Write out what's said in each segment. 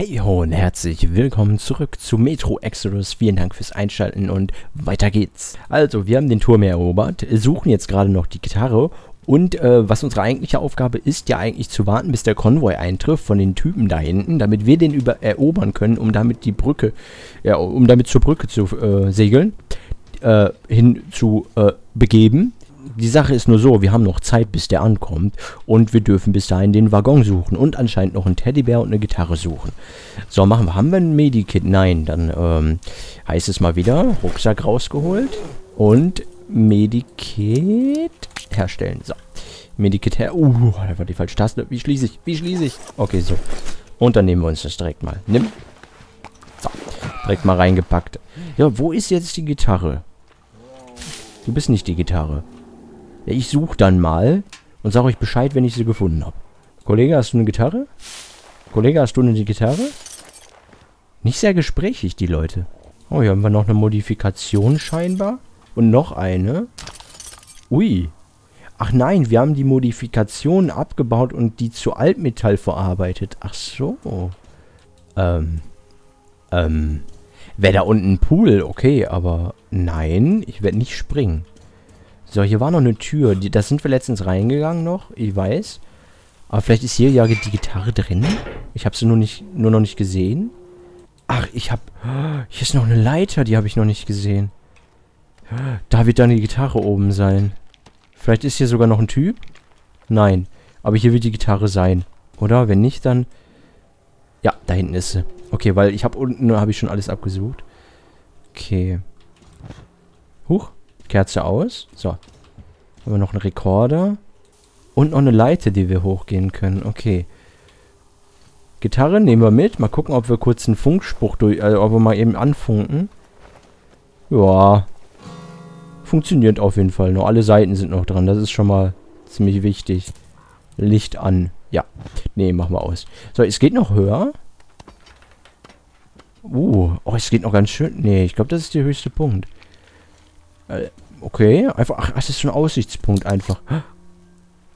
Hey ho und herzlich willkommen zurück zu Metro Exodus. Vielen Dank fürs Einschalten und weiter geht's. Also, wir haben den Turm erobert, suchen jetzt gerade noch die Gitarre und äh, was unsere eigentliche Aufgabe ist, ja eigentlich zu warten, bis der Konvoi eintrifft von den Typen da hinten, damit wir den über erobern können, um damit die Brücke, ja, um damit zur Brücke zu äh, segeln, äh, hin zu äh, begeben die Sache ist nur so, wir haben noch Zeit, bis der ankommt und wir dürfen bis dahin den Waggon suchen und anscheinend noch einen Teddybär und eine Gitarre suchen. So, machen wir. Haben wir ein Medikit? Nein, dann ähm, heißt es mal wieder, Rucksack rausgeholt und Medikit herstellen. So, Medikit her... Uh, da war die falsche Taste. Wie schließe ich? Wie schließe ich? Okay, so. Und dann nehmen wir uns das direkt mal. Nimm. So, direkt mal reingepackt. Ja, wo ist jetzt die Gitarre? Du bist nicht die Gitarre. Ich suche dann mal und sage euch Bescheid, wenn ich sie gefunden habe. Kollege, hast du eine Gitarre? Kollege, hast du eine Gitarre? Nicht sehr gesprächig, die Leute. Oh, hier haben wir noch eine Modifikation scheinbar. Und noch eine. Ui. Ach nein, wir haben die Modifikation abgebaut und die zu Altmetall verarbeitet. Ach so. Ähm. Ähm. Wäre da unten ein Pool, okay, aber nein, ich werde nicht springen. So, hier war noch eine Tür. Die, da sind wir letztens reingegangen noch. Ich weiß. Aber vielleicht ist hier ja die Gitarre drin. Ich habe sie nur, nicht, nur noch nicht gesehen. Ach, ich habe... Hier ist noch eine Leiter, die habe ich noch nicht gesehen. Da wird dann die Gitarre oben sein. Vielleicht ist hier sogar noch ein Typ? Nein. Aber hier wird die Gitarre sein. Oder? Wenn nicht, dann... Ja, da hinten ist sie. Okay, weil ich habe unten habe ich schon alles abgesucht. Okay. Huch. Kerze aus. So. Haben wir noch einen Rekorder. Und noch eine Leiter, die wir hochgehen können. Okay. Gitarre nehmen wir mit. Mal gucken, ob wir kurz einen Funkspruch durch... Also, ob wir mal eben anfunken. Ja. Funktioniert auf jeden Fall. Nur alle Seiten sind noch dran. Das ist schon mal ziemlich wichtig. Licht an. Ja. Nee, machen wir aus. So, es geht noch höher. Uh. Oh, es geht noch ganz schön... Nee, ich glaube, das ist der höchste Punkt. Äh, okay, einfach... Ach, das ist ein Aussichtspunkt einfach.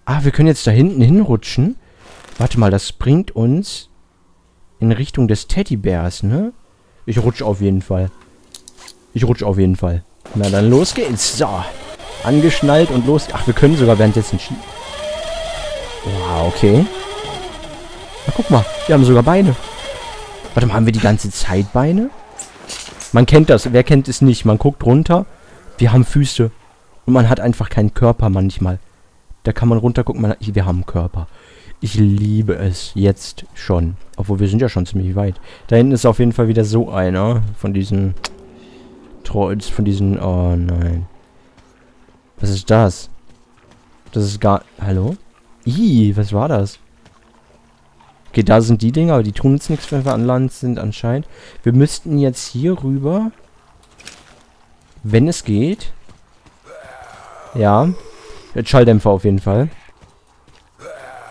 Ah, wir können jetzt da hinten hinrutschen. Warte mal, das bringt uns in Richtung des Teddybärs, ne? Ich rutsche auf jeden Fall. Ich rutsche auf jeden Fall. Na, dann los geht's. So. Angeschnallt und los. Ach, wir können sogar währenddessen schießen. Wow, okay. Na, guck mal. Wir haben sogar Beine. Warte mal, haben wir die ganze Zeit Beine? Man kennt das. Wer kennt es nicht? Man guckt runter wir haben Füße. Und man hat einfach keinen Körper manchmal. Da kann man runtergucken, man wir haben einen Körper. Ich liebe es jetzt schon. Obwohl, wir sind ja schon ziemlich weit. Da hinten ist auf jeden Fall wieder so einer von diesen Trolls, von diesen... Oh, nein. Was ist das? Das ist gar... Hallo? Ih, was war das? Okay, da sind die Dinger, aber die tun uns nichts, wenn wir an Land sind anscheinend. Wir müssten jetzt hier rüber... Wenn es geht. Ja. Der Schalldämpfer auf jeden Fall.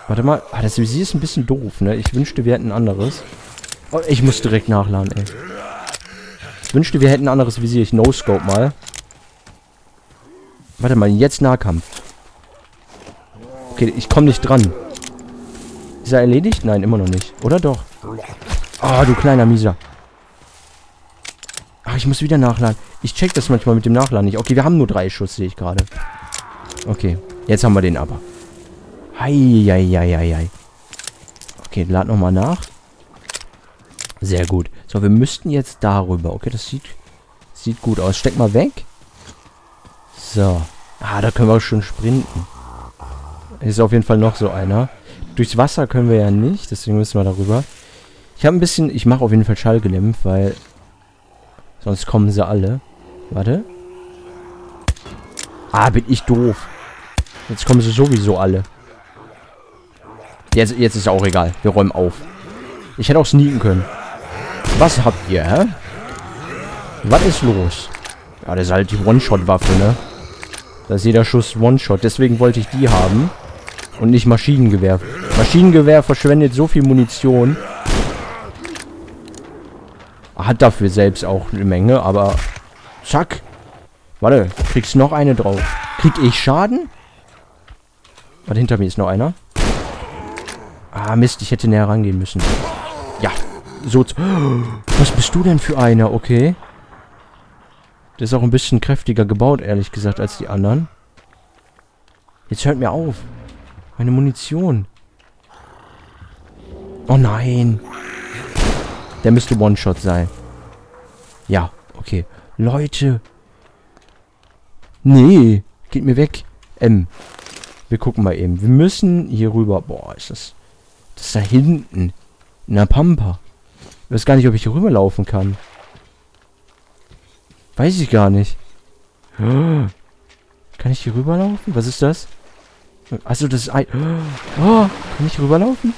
Warte mal. Ah, das Visier ist ein bisschen doof, ne? Ich wünschte, wir hätten ein anderes. Oh, ich muss direkt nachladen, ey. Ich wünschte, wir hätten ein anderes Visier. Ich no-scope mal. Warte mal, jetzt Nahkampf. Okay, ich komme nicht dran. Ist er erledigt? Nein, immer noch nicht. Oder doch? Ah, oh, du kleiner Mieser. Ach, ich muss wieder nachladen. Ich check das manchmal mit dem Nachladen nicht. Okay, wir haben nur drei Schuss, sehe ich gerade. Okay, jetzt haben wir den aber. Heieieiei. Okay, lad nochmal nach. Sehr gut. So, wir müssten jetzt darüber. Okay, das sieht, sieht gut aus. Steck mal weg. So. Ah, da können wir auch schon sprinten. Ist auf jeden Fall noch so einer. Durchs Wasser können wir ja nicht, deswegen müssen wir darüber. Ich habe ein bisschen... Ich mache auf jeden Fall Schallgedämpft, weil... Sonst kommen sie alle. Warte. Ah, bin ich doof. Jetzt kommen sie sowieso alle. Jetzt, jetzt ist auch egal. Wir räumen auf. Ich hätte auch sneaken können. Was habt ihr, hä? Was ist los? Ja, das ist halt die One-Shot-Waffe, ne? Da ist jeder Schuss One-Shot. Deswegen wollte ich die haben. Und nicht Maschinengewehr. Maschinengewehr verschwendet so viel Munition. Hat dafür selbst auch eine Menge, aber Zack. Warte, kriegst noch eine drauf. Krieg ich Schaden? Warte, hinter mir ist noch einer. Ah, Mist, ich hätte näher rangehen müssen. Ja. so... Was bist du denn für einer? Okay. Der ist auch ein bisschen kräftiger gebaut, ehrlich gesagt, als die anderen. Jetzt hört mir auf. Meine Munition. Oh nein. Der müsste One-Shot sein. Ja, okay. Leute. Nee. Geht mir weg. M. Wir gucken mal eben. Wir müssen hier rüber. Boah, ist das... Das ist da hinten. In der Pampa. Ich weiß gar nicht, ob ich hier rüberlaufen kann. Weiß ich gar nicht. Kann ich hier rüberlaufen? Was ist das? Achso, das ist ein... Oh, kann ich rüberlaufen?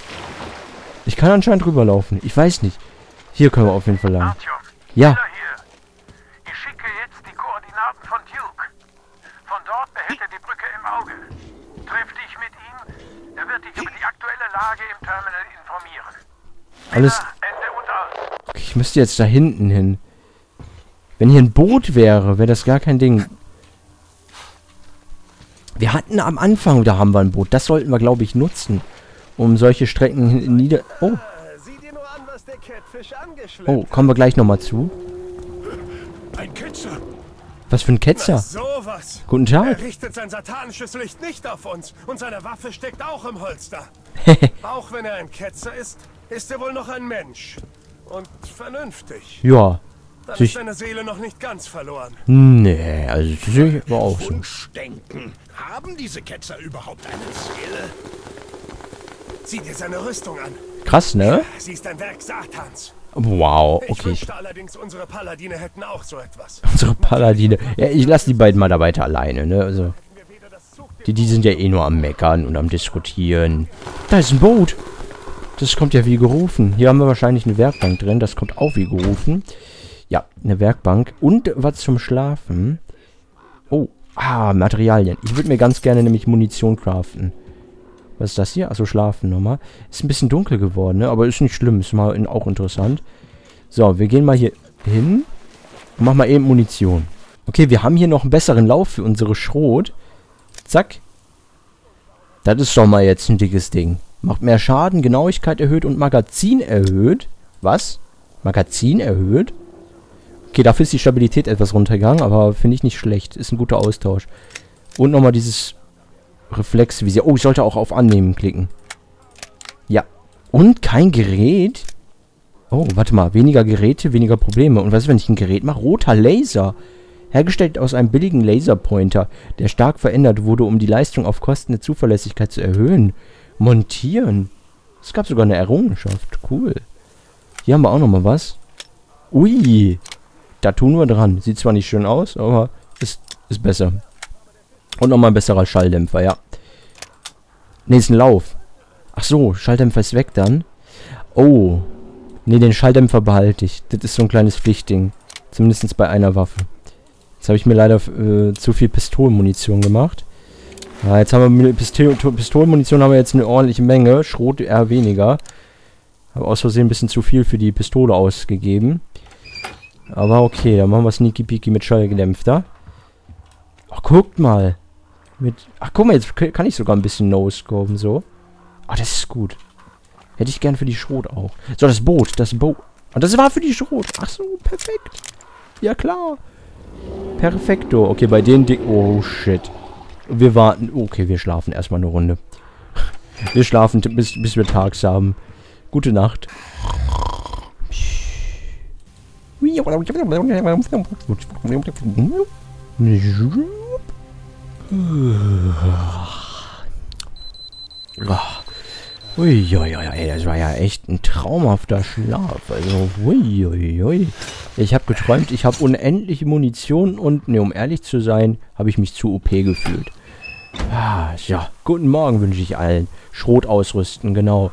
Ich kann anscheinend rüberlaufen. Ich weiß nicht. Hier können wir auf jeden Fall lang. Artyom, Ja. Ich schicke jetzt die Koordinaten von Duke. Von dort behält er die Brücke im Auge. Triff dich mit ihm. Er wird dich über die aktuelle Lage im Terminal informieren. Alles... Okay, ich müsste jetzt da hinten hin. Wenn hier ein Boot wäre, wäre das gar kein Ding. Wir hatten am Anfang, da haben wir ein Boot. Das sollten wir, glaube ich, nutzen. Um solche Strecken nieder... Oh, Sieh dir nur an, was der Catfish angeschleppt oh, kommen wir gleich nochmal zu. Ein Ketzer. Was für ein Ketzer. Sowas. Guten Er Tag. richtet sein satanisches Licht nicht auf uns. Und seine Waffe steckt auch im Holster. auch wenn er ein Ketzer ist, ist er wohl noch ein Mensch. Und vernünftig. Ja. Dann Sich- ist seine Seele noch nicht ganz verloren. Nee, also ich aber auch so. Wunschdenken. Haben diese Ketzer überhaupt eine Seele? Sieh dir seine Rüstung an. Krass, ne? Sie ist ein Werk Satans. Wow, Ich okay. wünschte allerdings, unsere Paladine hätten auch so etwas. Unsere Paladine. Ja, ich lasse die beiden mal da weiter alleine, ne? Also, die, die sind ja eh nur am Meckern und am Diskutieren. Da ist ein Boot. Das kommt ja wie gerufen. Hier haben wir wahrscheinlich eine Werkbank drin. Das kommt auch wie gerufen. Ja, eine Werkbank. Und was zum Schlafen. Oh, ah, Materialien. Ich würde mir ganz gerne nämlich Munition craften. Was ist das hier? Achso, schlafen nochmal. Ist ein bisschen dunkel geworden, ne? Aber ist nicht schlimm. Ist mal in, auch interessant. So, wir gehen mal hier hin. Und machen mal eben Munition. Okay, wir haben hier noch einen besseren Lauf für unsere Schrot. Zack. Das ist doch mal jetzt ein dickes Ding. Macht mehr Schaden, Genauigkeit erhöht und Magazin erhöht. Was? Magazin erhöht? Okay, dafür ist die Stabilität etwas runtergegangen, aber finde ich nicht schlecht. Ist ein guter Austausch. Und nochmal dieses Reflexvisier. Oh, ich sollte auch auf Annehmen klicken. Ja. Und kein Gerät? Oh, warte mal. Weniger Geräte, weniger Probleme. Und was ist, wenn ich ein Gerät mache? Roter Laser. Hergestellt aus einem billigen Laserpointer, der stark verändert wurde, um die Leistung auf Kosten der Zuverlässigkeit zu erhöhen. Montieren. Es gab sogar eine Errungenschaft. Cool. Hier haben wir auch nochmal was. Ui. Da tun wir dran. Sieht zwar nicht schön aus, aber ist, ist besser. Und nochmal ein besserer Schalldämpfer, ja. Ne, ist ein Lauf. Ach so, Schalldämpfer ist weg dann. Oh. Ne, den Schalldämpfer behalte ich. Das ist so ein kleines Pflichtding. Zumindest bei einer Waffe. Jetzt habe ich mir leider äh, zu viel Pistolenmunition gemacht. Ja, jetzt haben wir Pistolenmunition haben wir jetzt eine ordentliche Menge. Schrot eher weniger. Habe aus Versehen ein bisschen zu viel für die Pistole ausgegeben. Aber okay, dann machen wir Sneaky Peaky mit Schallgedämpfter. Ach, guckt mal. Mit. Ach, guck mal, jetzt kann ich sogar ein bisschen No-Scopen so. Ah, das ist gut. Hätte ich gern für die Schrot auch. So, das Boot, das Boot. Und das war für die Schrot. Ach so, perfekt. Ja, klar. Perfekto. Okay, bei den Dick. Oh, shit. Wir warten. Okay, wir schlafen erstmal eine Runde. Wir schlafen, bis, bis wir tags haben. Gute Nacht. Uiuiui, ey, das war ja echt ein traumhafter Schlaf. Also, uiuiui. Ich habe geträumt, ich habe unendliche Munition und, ne, um ehrlich zu sein, habe ich mich zu OP gefühlt. Ah, ja, guten Morgen wünsche ich allen. Schrot ausrüsten, genau.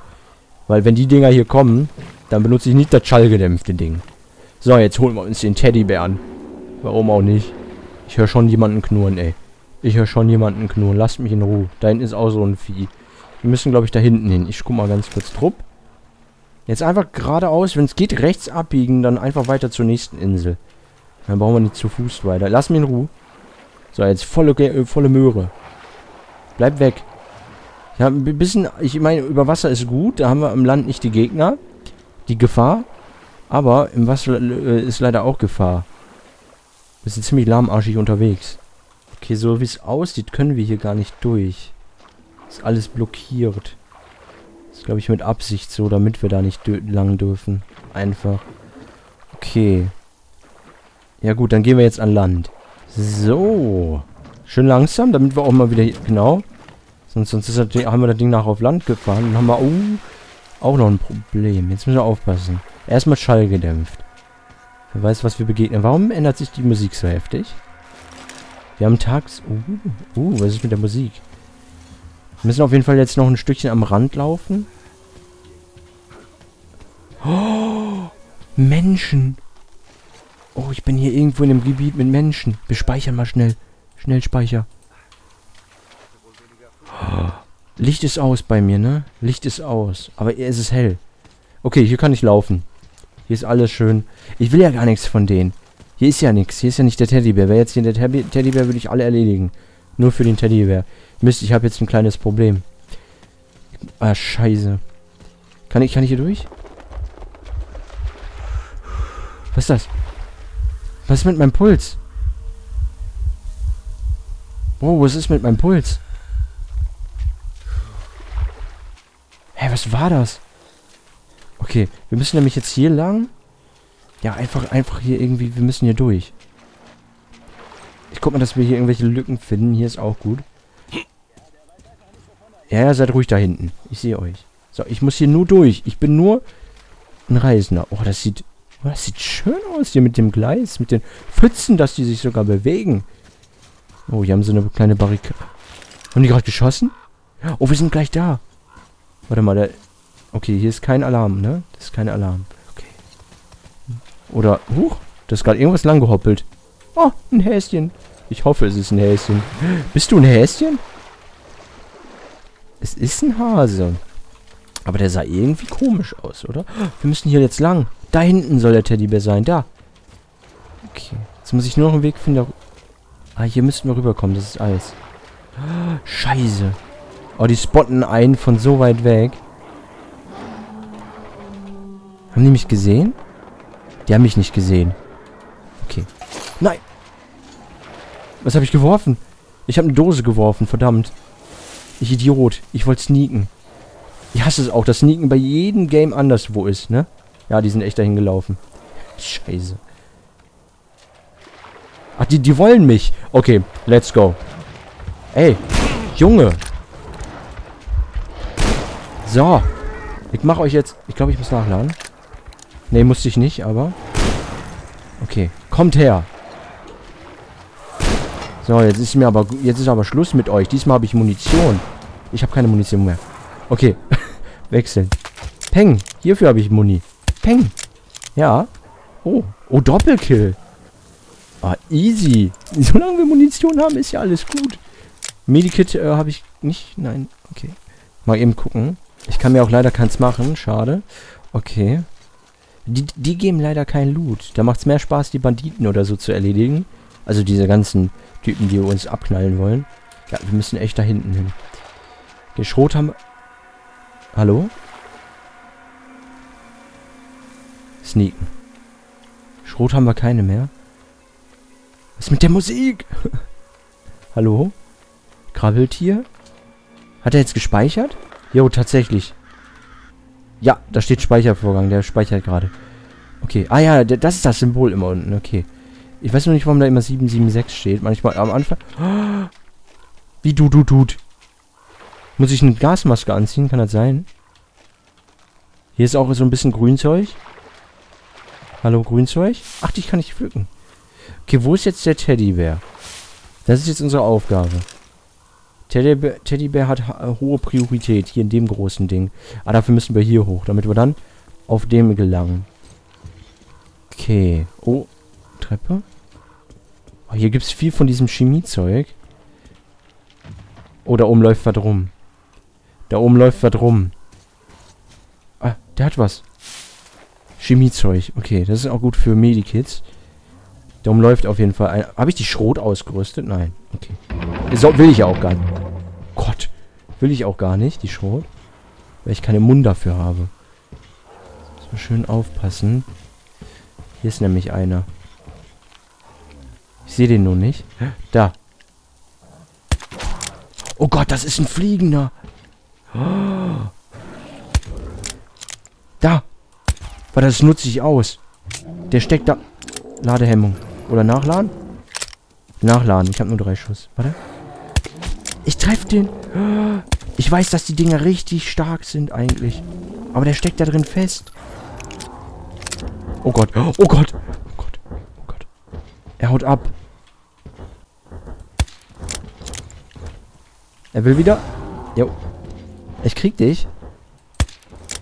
Weil wenn die Dinger hier kommen, dann benutze ich nicht das schallgedämpfte Ding. So, jetzt holen wir uns den Teddybären. Warum auch nicht? Ich höre schon jemanden knurren, ey. Ich höre schon jemanden knurren. Lasst mich in Ruhe. Da hinten ist auch so ein Vieh. Wir müssen, glaube ich, da hinten hin. Ich guck mal ganz kurz Trupp. Jetzt einfach geradeaus. Wenn es geht, rechts abbiegen. Dann einfach weiter zur nächsten Insel. Dann brauchen wir nicht zu Fuß weiter. Lass mich in Ruhe. So, jetzt volle, äh, volle Möhre. Bleib weg. Ja, ein bisschen... Ich meine, über Wasser ist gut. Da haben wir im Land nicht die Gegner. Die Gefahr. Aber im Wasser äh, ist leider auch Gefahr. Wir sind ziemlich lahmarschig unterwegs. Okay, so wie es aussieht, können wir hier gar nicht durch. Ist alles blockiert. Ist, glaube ich, mit Absicht so, damit wir da nicht lang dürfen. Einfach. Okay. Ja gut, dann gehen wir jetzt an Land. So. Schön langsam, damit wir auch mal wieder... Genau. Sonst, sonst ist das, haben wir das Ding nachher auf Land gefahren. Dann haben wir... Oh, auch noch ein Problem. Jetzt müssen wir aufpassen. Erstmal Schall gedämpft. Wer weiß, was wir begegnen. Warum ändert sich die Musik so heftig? Wir haben tags... Uh, uh, was ist mit der Musik? Wir müssen auf jeden Fall jetzt noch ein Stückchen am Rand laufen. Oh, Menschen. Oh, ich bin hier irgendwo in einem Gebiet mit Menschen. Wir speichern mal schnell. Schnell Speicher. Licht ist aus bei mir, ne? Licht ist aus. Aber es ist hell. Okay, hier kann ich laufen. Hier ist alles schön. Ich will ja gar nichts von denen. Hier ist ja nichts. Hier ist ja nicht der Teddybär. Wäre jetzt hier der Teddy Teddybär, würde ich alle erledigen. Nur für den Teddybär. Mist, ich habe jetzt ein kleines Problem. Ah, scheiße. Kann ich, kann ich hier durch? Was ist das? Was ist mit meinem Puls? Oh, was ist mit meinem Puls? Hä, was war das? Okay, wir müssen nämlich jetzt hier lang. Ja, einfach, einfach hier irgendwie, wir müssen hier durch. Ich guck mal, dass wir hier irgendwelche Lücken finden. Hier ist auch gut. Ja, seid ruhig da hinten. Ich sehe euch. So, ich muss hier nur durch. Ich bin nur ein Reisender. Oh, das sieht, oh, das sieht schön aus hier mit dem Gleis. Mit den Pfützen, dass die sich sogar bewegen. Oh, hier haben sie eine kleine Barrikade. Haben die gerade geschossen? Oh, wir sind gleich da. Warte mal, da, Okay, hier ist kein Alarm, ne? Das ist kein Alarm. Oder, huch, da ist gerade irgendwas langgehoppelt. Oh, ein Häschen. Ich hoffe, es ist ein Häschen. Bist du ein Häschen? Es ist ein Hase. Aber der sah irgendwie komisch aus, oder? Wir müssen hier jetzt lang. Da hinten soll der Teddybär sein. Da. Okay. Jetzt muss ich nur noch einen Weg finden. Ah, hier müssten wir rüberkommen. Das ist Eis. Scheiße. Oh, die spotten einen von so weit weg. Haben die mich gesehen? Die haben mich nicht gesehen. Okay. Nein! Was habe ich geworfen? Ich habe eine Dose geworfen, verdammt. Ich Idiot. Ich wollte sneaken. Ich hasse es auch, dass Sneaken bei jedem Game anderswo ist, ne? Ja, die sind echt dahin gelaufen. Scheiße. Ach, die, die wollen mich. Okay, let's go. Ey, Junge. So. Ich mache euch jetzt... Ich glaube, ich muss nachladen. Ne, musste ich nicht, aber... Okay, kommt her. So, jetzt ist mir aber jetzt ist aber Schluss mit euch. Diesmal habe ich Munition. Ich habe keine Munition mehr. Okay, wechseln. Peng, hierfür habe ich Muni. Peng. Ja. Oh, oh Doppelkill. Ah, easy. Solange wir Munition haben, ist ja alles gut. Medikit äh, habe ich nicht. Nein, okay. Mal eben gucken. Ich kann mir auch leider keins machen. Schade. Okay. Die, die geben leider keinen Loot. Da macht es mehr Spaß, die Banditen oder so zu erledigen. Also diese ganzen Typen, die uns abknallen wollen. Ja, wir müssen echt da hinten hin. Den Schrot haben... Hallo? Sneaken. Schrot haben wir keine mehr. Was ist mit der Musik? Hallo? Krabbeltier? Hat er jetzt gespeichert? Jo, tatsächlich. Ja, da steht Speichervorgang. Der speichert gerade. Okay. Ah ja, das ist das Symbol immer unten. Okay. Ich weiß noch nicht, warum da immer 776 steht. Manchmal am Anfang... Wie du, du, du. Muss ich eine Gasmaske anziehen? Kann das sein? Hier ist auch so ein bisschen Grünzeug. Hallo, Grünzeug? Ach, dich kann ich pflücken. Okay, wo ist jetzt der Teddybär? Das ist jetzt unsere Aufgabe. Teddybär, Teddybär hat hohe Priorität hier in dem großen Ding. Aber dafür müssen wir hier hoch, damit wir dann auf dem gelangen. Okay. Oh, Treppe. Oh, hier gibt es viel von diesem Chemiezeug. Oh, da oben läuft was rum. Da oben läuft was rum. Ah, der hat was. Chemiezeug. Okay, das ist auch gut für Medikits. Da oben läuft auf jeden Fall Habe ich die Schrot ausgerüstet? Nein. Okay. So will ich auch gar nicht. Gott. Will ich auch gar nicht, die Schrot. Weil ich keine Mund dafür habe. So schön aufpassen. Hier ist nämlich einer. Ich sehe den nur nicht. Da. Oh Gott, das ist ein Fliegender. Da. Weil das nutze ich aus. Der steckt da. Ladehemmung. Oder nachladen? Nachladen. Ich habe nur drei Schuss. Warte. Ich treffe den. Ich weiß, dass die Dinger richtig stark sind eigentlich. Aber der steckt da drin fest. Oh Gott. Oh Gott. Oh Gott. Oh Gott. Er haut ab. Er will wieder. Jo. Ich krieg dich.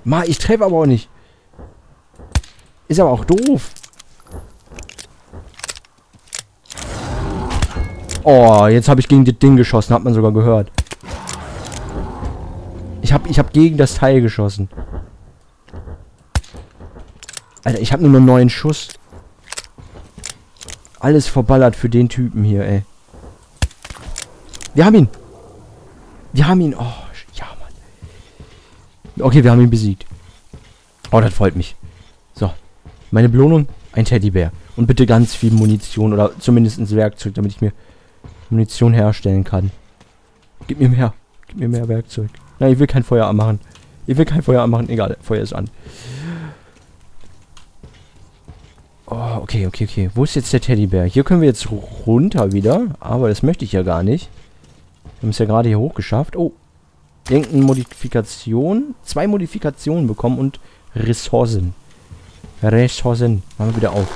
Ma, ich treffe aber auch nicht. Ist aber auch doof. Oh, jetzt habe ich gegen das Ding geschossen. Hat man sogar gehört. Ich habe ich hab gegen das Teil geschossen. Alter, ich habe nur einen neuen Schuss. Alles verballert für den Typen hier, ey. Wir haben ihn. Wir haben ihn. Oh, ja, Mann. Okay, wir haben ihn besiegt. Oh, das freut mich. So. Meine Belohnung? Ein Teddybär. Und bitte ganz viel Munition oder zumindest Werkzeug, damit ich mir Munition herstellen kann. Gib mir mehr. Gib mir mehr Werkzeug. Nein, ich will kein Feuer anmachen. Ich will kein Feuer anmachen. Egal, Feuer ist an. Oh, okay, okay, okay. Wo ist jetzt der Teddybär? Hier können wir jetzt runter wieder. Aber das möchte ich ja gar nicht. Wir haben es ja gerade hier hochgeschafft. Oh. Irgendeine Modifikation. Zwei Modifikationen bekommen und Ressourcen. Ressourcen. Machen wir wieder auf.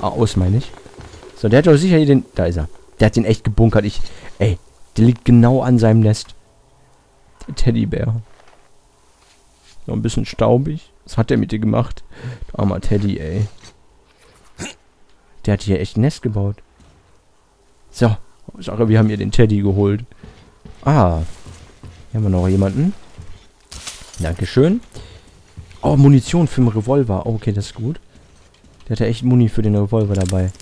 Ah, aus, meine ich. So, der hat doch sicher hier den... Da ist er. Der hat den echt gebunkert. Ich... Ey, der liegt genau an seinem Nest. Der Teddybär. Noch ein bisschen staubig. Was hat der mit dir gemacht? Armer Teddy, ey. Der hat hier echt ein Nest gebaut. So. Sache, wir haben hier den Teddy geholt. Ah. Hier haben wir noch jemanden. Dankeschön. Oh, Munition für den Revolver. Oh, okay, das ist gut. Der hat ja echt Muni für den Revolver dabei.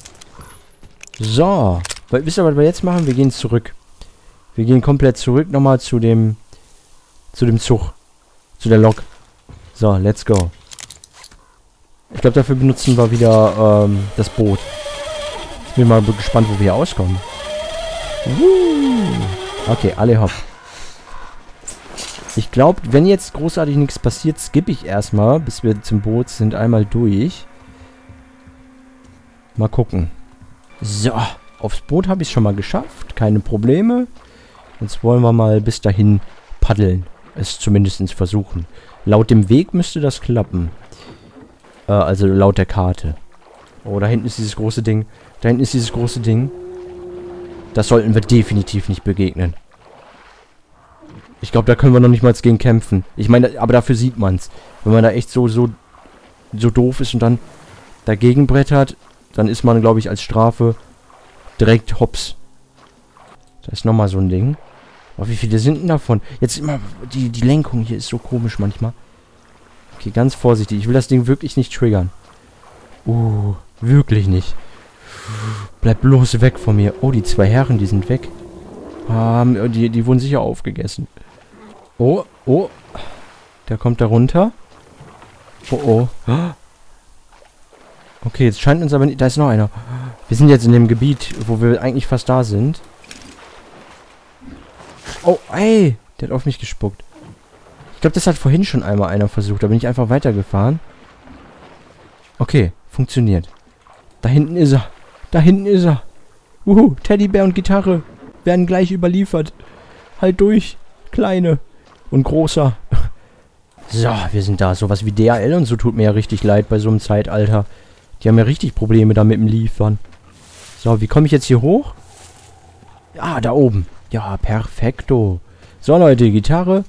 So. Weil, wisst ihr, was wir jetzt machen? Wir gehen zurück. Wir gehen komplett zurück nochmal zu dem... Zu dem Zug. Zu der Lok. So, let's go. Ich glaube, dafür benutzen wir wieder ähm, das Boot. Ich bin mal gespannt, wo wir hier auskommen. Okay, alle hopp. Ich glaube, wenn jetzt großartig nichts passiert, skippe ich erstmal, bis wir zum Boot sind, einmal durch. Mal gucken. So, aufs Boot habe ich schon mal geschafft. Keine Probleme. Jetzt wollen wir mal bis dahin paddeln. Es zumindest versuchen. Laut dem Weg müsste das klappen. Äh, also laut der Karte. Oh, da hinten ist dieses große Ding. Da hinten ist dieses große Ding. Das sollten wir definitiv nicht begegnen. Ich glaube, da können wir noch nicht mal gegen kämpfen. Ich meine, aber dafür sieht man's. Wenn man da echt so, so, so doof ist und dann dagegen brettert, dann ist man, glaube ich, als Strafe direkt hops. Da ist nochmal so ein Ding. Aber wie viele sind denn davon? Jetzt immer, die, die Lenkung hier ist so komisch manchmal. Okay, ganz vorsichtig. Ich will das Ding wirklich nicht triggern. Uh, wirklich nicht. Bleib bloß weg von mir. Oh, die zwei Herren, die sind weg. Ähm, die, die wurden sicher aufgegessen. Oh, oh. Der kommt da runter. Oh, oh. Okay, jetzt scheint uns aber nicht... Da ist noch einer. Wir sind jetzt in dem Gebiet, wo wir eigentlich fast da sind. Oh, ey. Der hat auf mich gespuckt. Ich glaube, das hat vorhin schon einmal einer versucht. Da bin ich einfach weitergefahren. Okay, funktioniert. Da hinten ist er. Da hinten ist er. Uhu, Teddybär und Gitarre werden gleich überliefert. Halt durch, Kleine und Großer. So, wir sind da. Sowas wie DHL und so tut mir ja richtig leid bei so einem Zeitalter. Die haben ja richtig Probleme da mit dem Liefern. So, wie komme ich jetzt hier hoch? Ah, da oben. Ja, perfekto. So, Leute, Gitarre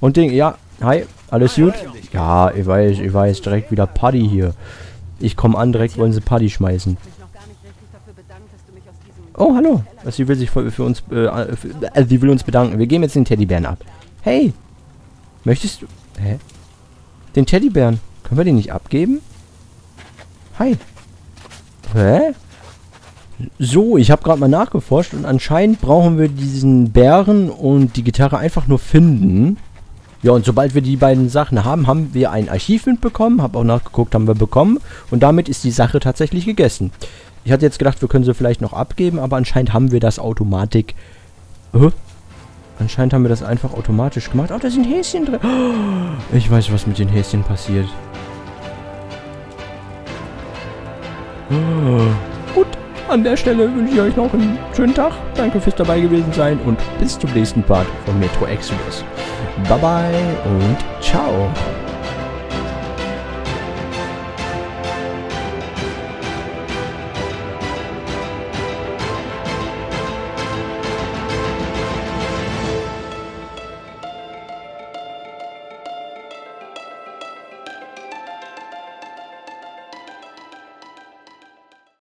und Ding. Ja, hi, alles gut? Ja, ich weiß, ich weiß. Direkt wieder Paddy hier. Ich komme an, direkt wollen sie Paddy schmeißen. Oh, hallo. Sie will sich für, für uns, äh, für, äh, sie will uns bedanken. Wir geben jetzt den Teddybären ab. Hey. Möchtest du... Hä? Den Teddybären. Können wir den nicht abgeben? Hi. Hä? So, ich habe gerade mal nachgeforscht und anscheinend brauchen wir diesen Bären und die Gitarre einfach nur finden. Ja, und sobald wir die beiden Sachen haben, haben wir ein Archiv mitbekommen. Hab auch nachgeguckt, haben wir bekommen. Und damit ist die Sache tatsächlich gegessen. Ich hatte jetzt gedacht, wir können sie vielleicht noch abgeben, aber anscheinend haben wir das Automatik... Hä? Anscheinend haben wir das einfach automatisch gemacht. Oh, da sind Häschen drin. Oh, ich weiß, was mit den Häschen passiert. Oh. An der Stelle wünsche ich euch noch einen schönen Tag. Danke fürs dabei gewesen sein und bis zum nächsten Part von Metro Exodus. Bye bye und ciao.